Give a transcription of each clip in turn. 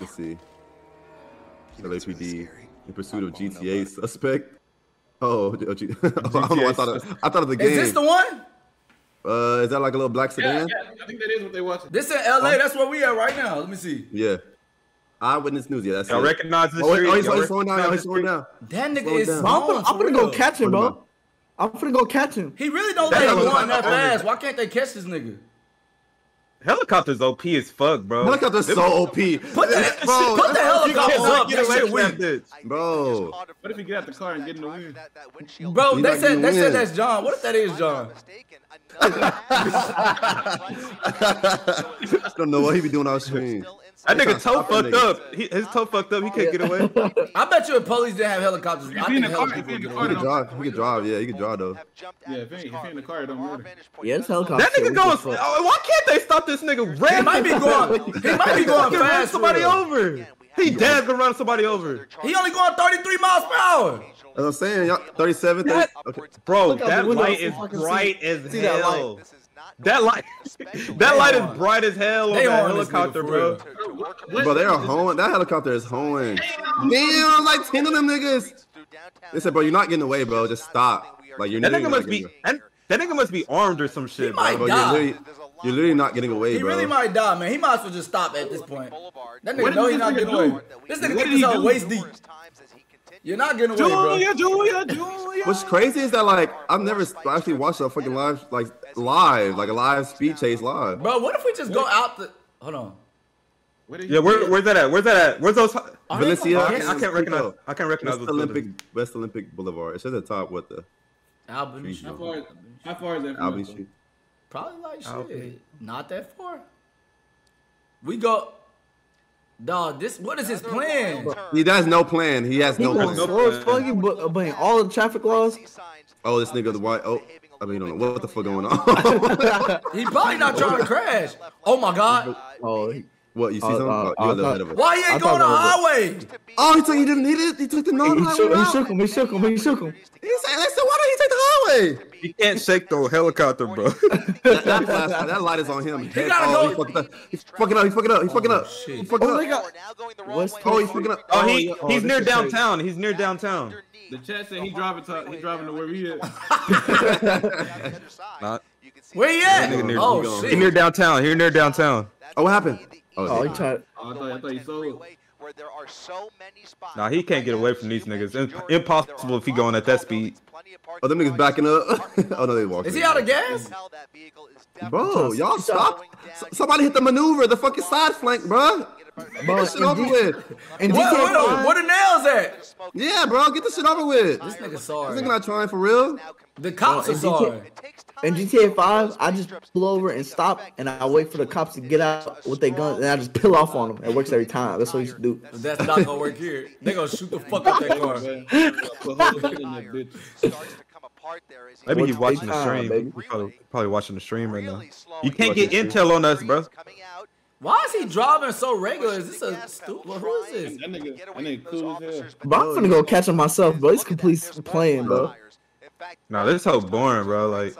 Let's see. LAPD in pursuit of GTA suspect. Oh, oh, G- I don't know. I thought it, I thought of the game. Is this the one? uh, is that like a little black sedan? yeah, I think that is what they watching. This in LA. That's where we at right now. Let me see. Yeah. Eyewitness news. Yeah, that's Y'all it. recognize the Oh, street? oh, he's, oh, he's slowing down. Oh, he's slowing down. That nigga Slow is down. I'm gone gonna, I'm gonna go catch him, bro. I'm gonna go catch him. He really don't That let him nigga going that fast. Why can't they catch this nigga? Helicopter's OP as fuck, bro. Helicopter's so OP. Put the, Bro, put the helicopter can't up. get away shit from weak. that bitch. Bro. What if he get out the car and get in the wind? Bro, He they not said gonna they said that's John. What if that is John? I don't know what he be doing on screen. That nigga toe fucked up. He, his toe fucked up. He can't get away. I bet you if police didn't have helicopters, I If he in think the car, he people in would the get car, away. He can drive. He can drive. Yeah, he can drive though. Yeah, if he, if in the car, it don't matter. Yeah, this helicopter. That nigga weak going. as fuck. Oh, why can't they stop this nigga? ran. He might be going. He might be going fucking ran fast. somebody real. over. He dead gonna run somebody over. He only going 33 miles per hour. As I'm saying, y'all, 37, 30, okay. Bro, that light is bright see- as see that hell. light. That light, that light is bright as hell on They that on this nigga helicopter, for bro. Bro, they are hoeing. That helicopter is hoeing. Damn, like 10 of them niggas. They said, bro, you're not getting away, bro. Just stop. Like, you're That nigga must be. That, that nigga must be armed or some shit, might bro. Bro, you're literally, you're literally not getting away, He bro. really might die, man. He might as well just stop at this point. That What nigga know this he's not nigga getting do? away. This nigga What get did this he out do? waist deep. You're not getting away, bro. Julia, Julia, Julia. What's crazy is that, like, I've never actually watched a fucking live, like, live, like a live speed chase live. Bro, what if we just go out the? Hold on. What did he Yeah, where, where's that at? Where's that at? Where's those? Are they Valencia, I can't, I can't recognize. Pico. I can't recognize West those Olympic, buildings. West Olympic Boulevard. It says at the top what the Albany How far, is- how far is that from Albany us, though? Street. Probably like shit. Albany. Not that far. We go. Dog, this what is his plan? He has no plan. He has He no going plan. slow as fuck, but uh, obeying all the traffic laws. Oh, this nigga the white. Oh, I mean, you don't know what the fuck going on. He probably not trying to crash. Oh my god. Oh, he- what you see Uh, something? uh, Oh, you're a I little thought- of it. Why he I ain't going on the that highway? Oh, he took he didn't. He did. He took the he, non-highway shook, he shook him. He shook him. He shook him. He said, "They said, why don't he take the highway?" He can't shake the helicopter, bro. That, that, flash- that light is on him. Head- gotta oh, go- he fucked up. He's fucking up. He's fucking up. He's fucking up. shit. He's fucking Oh, they up. got West Oh, he's fucking up. Oh, he. Oh, he's near is crazy. downtown. He's near downtown. The chat said he driving to he driving to where we at. Not. Where he at? Nigga near- Oh he He near downtown. He near downtown. Oh, what happened? Oh, Oh, he- he tried. Oh, I thought I thought he sold. Nah, he can't get away from these niggas. Im- impossible if he going at that speed. Oh, them niggas backing up. oh no, they walking. Is he out of gas? Bro, y'all stop. S- Somebody hit the maneuver, the fucking side flank, bro. Get this shit over and with. And What, GTA what, five- where the nails at? Yeah, bro, get this shit over with. This nigga This sorry. nigga not trying for real. The cops are and sorry. In GTA 5, I just pull over and stop, and I wait for the cops to get out with their guns, and I just peel off on them. It works every time. That's what you should do. That's not gonna work here. They gonna shoot the fuck up that car. Man, put whole shit in that bitch. Maybe he's watching the stream. baby. Probably, probably watching the stream right now. You can't get intel on us, bro. Why is he driving so regular? Is this a stupid? Who is this? That nigga, that nigga cool as hell. But I'm finna go catch him myself, bro. He's complete playing, bro. Nah, this whole boring, bro. Like,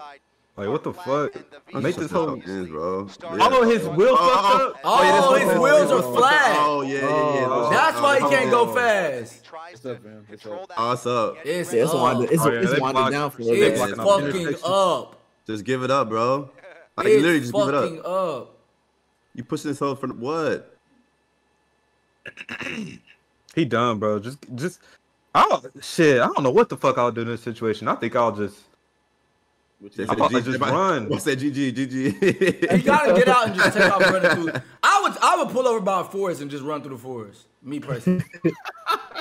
like what the fuck? I Make this whole. Is, bro. Oh, his wheel fucked up. Oh, yeah, this oh, his one- wheels are Oh, flat. Oh yeah, yeah, yeah. Oh. That's why he can't go Oh. fast. What's up, man? What's up? Oh, what's up? It's Yeah, it's up. winding, it's, Oh, yeah, it's winding down for they. It's fucking up. Just give it up, bro. Like literally, just give it up. up. You pushing this hoe for what? He done, bro. Just, just. I shit. I don't know what the fuck I'll do in this situation. I think I'll just. What They you I said thought G- I just everybody- run. What said GG, You gotta get out and just take off running through. I would, I would pull over by a forest and just run through the forest. Me personally,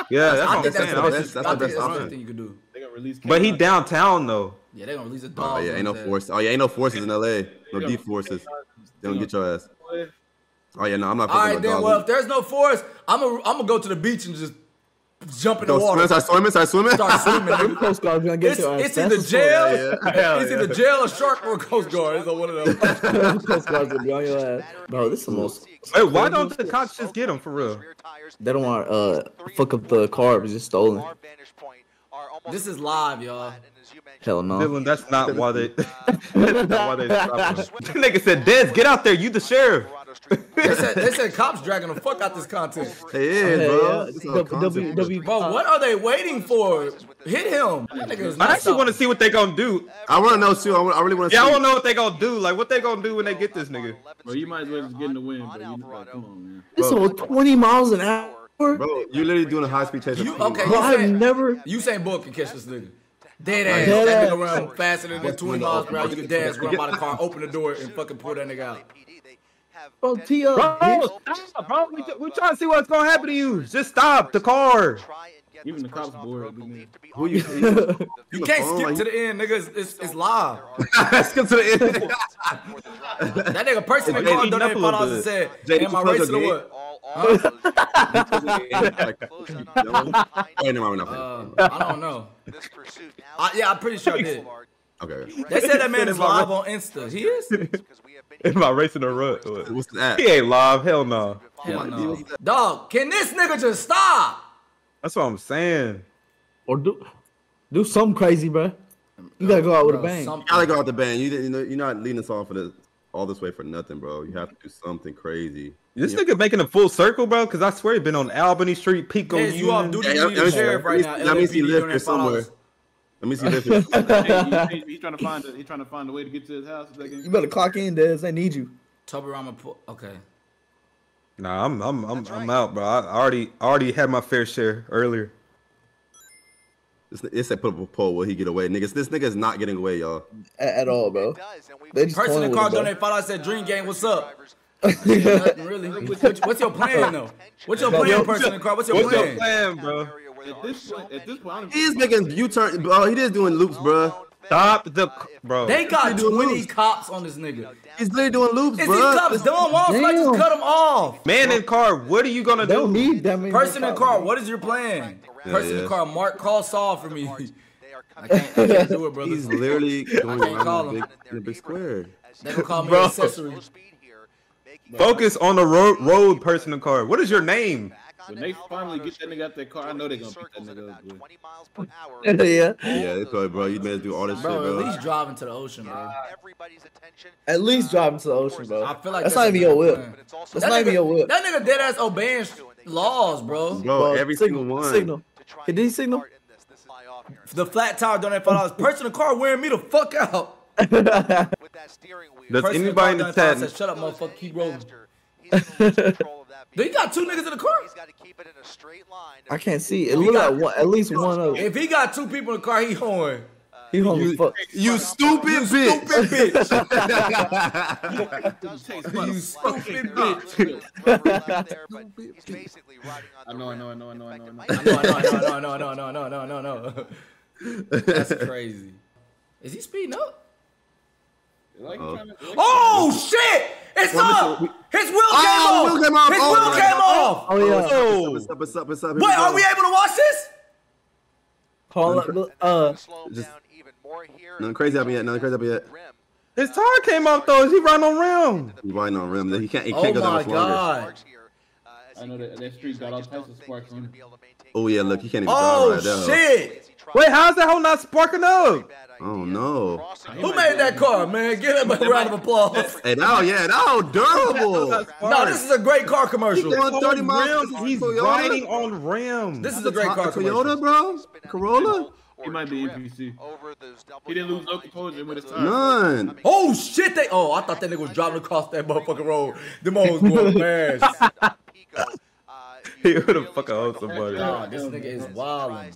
Yeah, that's I what I'm think that's saying. the best- was best. just- that's the think best option. thing you could do. They gonna release. But he downtown though. Yeah, they gonna release a Oh dog. yeah, ain't no his force. Oh yeah, ain't no forces in LA. No D forces. They don't get your ass. Oh yeah, no, I'm not. All fucking then. Well, if there's no forest, I'm gonna, I'm gonna go to the beach and just jump in the water. swim, start swimming, start swimming. Start swimming. Them. Coast Guard's gonna get It's, your ass. it's That's either the jail, Yeah, it's either jail, a shark, or coast guard. It's one of them. Them Coast Guard's gonna be on your ass. Bro, this is the most. Wait, why don't the cops just get him for real? They don't want uh, fuck up the car, but just stolen. This is live, y'all. Hell no. Dylan, that's not why they. that's not why they. Nigga said, "Dez, get out there. You the sheriff." They said they said cops dragging the fuck out this content. It is, Yeah, bro. yeah. This W- W- Bro, what are they waiting for? Hit him. That nigga is I actually want to see what they gonna do. I want to know too. I, wanna- I really want to Yeah, I see. want to know what they gonna do. Like, what they gonna do when they get this nigga? Bro, you might as well just get in the wind. bro. You know, like, come on, man. This was 20 miles an hour. Bro, Bro, you literally doing a high speed chase. You- okay, bro. you I've said- never. Usain Bolt can catch this nigga. Dead ass. Dead that ass. nigga run faster than that 20 miles per hour. You can dance, run by the car, open the door, and fucking pull that nigga out. Bro, T up. Bro, stop, bro. We, we trying to see what's gonna happen to you. Just stop the car. Even the cops bored. dude. Who you? You can't phone, skip like- to the end, nigga. It's, it's, it's live. Let's to the end. That nigga person in the Hey, car eat donated five dollars and said, Jay, "Am I you close racing or your what?" Wait, never mind, we're not Uh, I don't know. I, yeah, I'm pretty sure I did. Okay. They said that man is live on Insta. He is. Am I racing a rut? What? What's that? He ain't live. Hell no. Hell no. Dog, can this nigga just stop? That's what I'm saying. Or do do something crazy, bro. You gotta go out with a Bro, bang. something- You gotta go out the band. You didn't. You know, you're not leading us all for the all this way for nothing, bro. You have to do something crazy. This Yeah. nigga making a full circle, bro. Cause I swear he been on Albany Street, Pico Yes, you off Union. duty. Yeah, You let me see- sheriff right now. let me- let me see LAPD Lift here that five dollars. somewhere. Let me see this. Hey, he- he's trying to find. A, he's trying to find a way to get to his house. You better clock in, Dez. They need you. Toby Rama, pu- okay. Nah, I'm I'm I'm, I'm out, bro. I already already had my fair share earlier. This- It said put up a poll. Will he get away, niggas? This nigga is not getting away, y'all. At, at all, bro. They just Person in the car with it, donated five dollars. Said Dream Gang, what's up? Nothing really. What's your plan though? What's your plan, person in the car? What's your What's your plan? plan, bro? at this point, at this point, I don't He is making U-turn, bro. He just doing loops, bro. Stop the bro. They got 20 moves. cops on this nigga. He's literally doing loops, Is bro. these cops dumb? Why don't just cut them off? Man in car, what are you gonna They do? don't need that many. Person in car, what is your plan? Yeah, Person in yeah. the car, Mark, call Saul for me. I can't, I can't do it, brother. He's literally going can't call around him. the big, the big square. They gonna call me Bro. accessory. Focus on the road road person in car. What is your name? When they finally get that nigga out that car, I know they're gonna beat that nigga up. boy. yeah. Yeah, that's right, bro. You made us do all this shit, Bro, bro. at least driving to the ocean, bro. At least driving to the ocean, bro. I feel like that's that's not even your whip. That's not even your whip. That nigga dead ass obeying laws, bro. Bro, every single one. Signal. Did he signal? The flat tire donated five dollars. Person in the car wearing me the fuck out. with that steering Does Person anybody in the donated chat? Shut up, motherfucker. Keep rolling. He got two niggas in the car. He's got to keep it in a straight line. I can't see. It look like one, at least one of. If he got two people in the car, he horn. He hungry fuck. You stupid bitch. Stupid bitch. Takes you stupid bitch. I know, I know, I know, I know, I know, I know. No, no, no, no, no, no, no, no, no, no. That's crazy. Is he speeding up? Like, Oh. kinda- like- Oh shit! It's Well, up! listen, His wheel Oh, came off! came off. His Oh, wheel my came God. off! Oh yeah. Oh, What's up, what's up, what's up? Wait, are we able to watch this? Call up. Uh, Just- Nothing crazy happened yet. Nothing crazy happened yet. his tire came off though. Is he riding on rim? He's riding on rim. He can't. He Oh can't go down my much longer. god. I know that that street got all types of sparks on it. Oh yeah, look, he can't even Oh drive right now. shit! Wait, how's that hole not sparking up? Oh no. Who made that car, man? Give him a round of applause. Hey, now, yeah, now durable. No, this is a great car He commercial. going 30 miles. rim, He's Toyota? riding on rims. This is a great car commercial. Toyota, bro. Corolla. He might be NPC. He didn't lose no composure with his time. None. Oh shit! They oh, I thought that nigga was driving across that motherfucking road. Them hoes going fast. He would have fucking owed somebody. Nah, this nigga is wilding.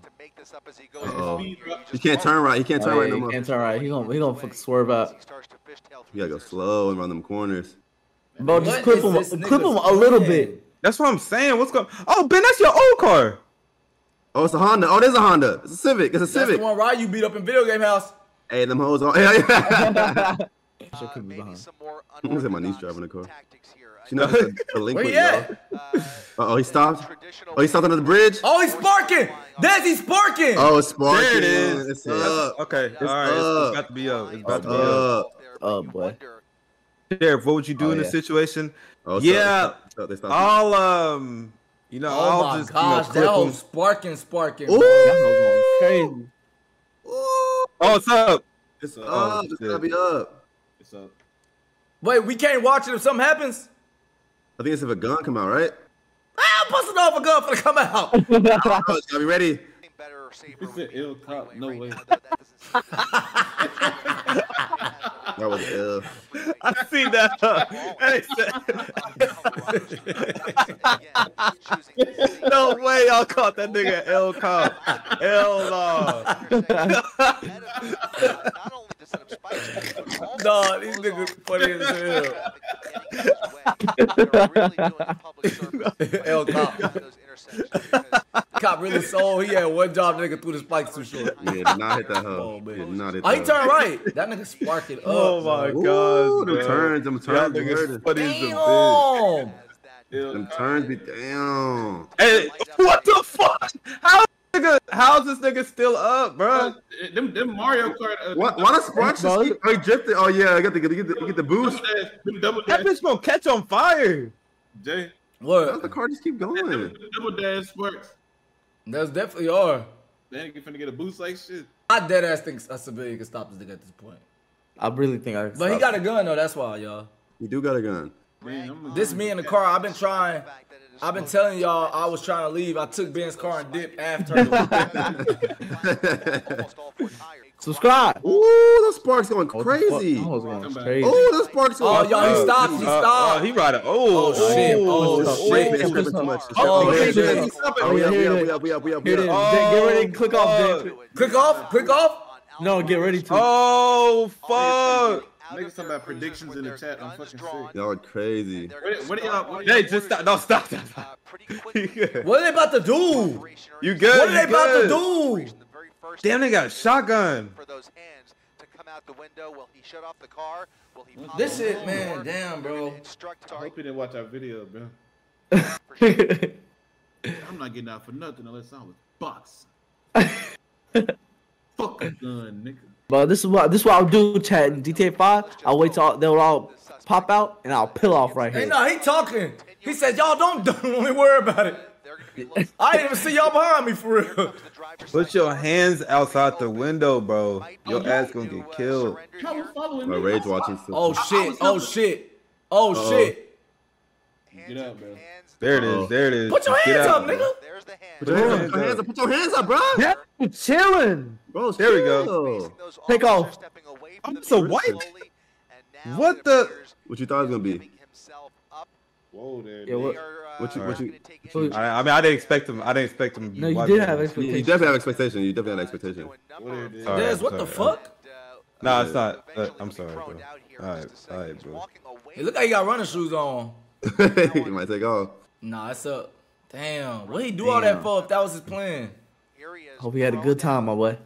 Uh-oh. He can't turn right. He can't turn oh, right yeah, no he can't turn right. He gonna he gonna fucking swerve out. You gotta go slow and run them corners. Bro, just What clip is him, clip him a little plan? bit. That's what I'm saying. What's going? Oh, Ben, that's your old car. Oh, it's a Honda. Oh, there's a Honda. It's a Civic. It's a Civic. That's the one ride you beat up in video game house. Hey, them hoes on. Yeah, yeah. Shit could be behind. Look at my niece driving the car. She Where knows it's a delinquent, he yo. at? Uh-oh, he stopped. Oh, he stopped under the bridge. Oh, he's sparking. That's he's sparking. Oh, it's sparking. There it is. It's up. Okay, all right. It's, up. it's about to be up. It's about to be up. Up. Oh boy. Sheriff, what would you do Oh, in this situation? Oh, Yeah. up. It's up. I'll um, you know, Oh I'll my just gosh, you know, whole clip 'em. sparking, sparking. Ooh. bro. That hoe going crazy. Ooh. Oh, what's up? It's up. Oh, it's shit. gotta be up. It's up. Wait, we can't watch it if something happens. I think it's if a gun come out, right? Ah, I'm busting off a gun for to come out. Oh, gotta be ready. better or safer He would said be ill cop, no right? way. Although that was ill. I see that. Uh, hey, no way y'all caught that nigga L cop. Hell no. Dog, these niggas funny as hell. L cop. Cop really sold. He had one job, nigga threw the spikes too short. Yeah, did not hit that hub. Oh, man. Did not hit Oh, he that turned right. That nigga sparked it up. Oh my Ooh, god. them turns, them Y'all turns be niggas hurting. funny as a bitch. Damn. Them turns be damn. Hey, what the fuck? How nigga? How's this nigga still up, bro? Uh, them, them Mario Kart. Uh, What? Why the sparks just keep? Oh, he. Oh yeah, I got the get the, get the boost. Double dash, them double That bitch gonna catch on fire. Jay. Why does What? the car just keep going? double dash works. That's definitely are. Man, you finna get a boost like shit. I dead ass think a civilian can stop this nigga at this point. I really think I. But he got a gun though. That's why, y'all. You do got a gun. Man, This me in the car. I've been trying. I've been telling y'all I was trying to leave. I took Ben's car and dipped after. Subscribe. Ooh, those sparks going What the fuck? crazy. I was Oh, going crazy. those sparks going. Oh, y'all, he stopped. He Uh, stopped. uh, he riding. Oh, Oh, shit. Oh, Oh, Wait, shit. it's stepping too much. It's Oh, stepping shit. too much. He's stopping. Oh, we up, we up, we up, we up, we up, we Here it is. up. Jay, get ready and click off, Oh. Click off. Click off. No, get ready to. Oh, fuck. Niggas talking about predictions in the chat. I'm fucking sick. Y'all crazy. What, what are y'all? Hey, just stop. No, stop. stop, stop. You good? What are they about to do? You good? What are they You about to good? Do? Damn, they got a shotgun. For those hands to come out the window, will he shut off the car? Will he pop This the shit, door? man, damn, bro. I hope you didn't watch our video, bro. I'm not getting out for nothing unless I was boxing. Fuck a gun, nigga. But this is what this is what I'll do, chat in GTA 5. I'll wait till they'll all pop out and I'll peel off right Hey, here. Hey, no, he talking. He says, y'all don't, don't even worry about it. They're gonna be looking I didn't even see y'all behind me for real. comes the driver's Put your hands outside the window, bro. Your able ass gonna uh, get killed. surrender How here. you following My rage watching still. Oh shit, oh shit, oh Uh-oh. shit. Get up, bro. There it Oh. There it is. Put your Get hands out, up, nigga. There's the hands. Put your hands up. Hands Put your hands up. up. Put your hands up, bro. Yeah, I'm chilling. Bro, There we go. chill. Facing those Take off. I'm from the so vehicle white. slowly, and now What the- What you thought it was gonna be? Giving himself up. Whoa there. Yeah, what- are, uh, what you- what you- gonna take what- into I, I mean, I didn't expect him. I didn't expect him. No, you did have expectations. you definitely have expectation. You definitely have expectation. What are Des, I'm what the sorry. fuck? Nah, it's not. Uh, I'm sorry, bro. Alright, alright, bro. Hey, look how he got running shoes on. you might take off. Nah, it's up. Damn, what he do all that for if that was his plan? Hope he had a good time, my boy.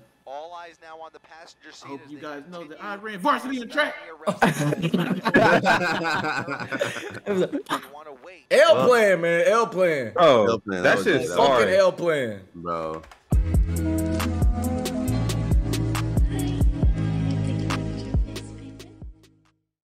All eyes now on the passenger I seat. hope you guys know that I ran varsity in track. It was like, You wanna. L plan, man, L plan. Oh, Dope, man. That that was shit's. Fucking. L plan. Bro.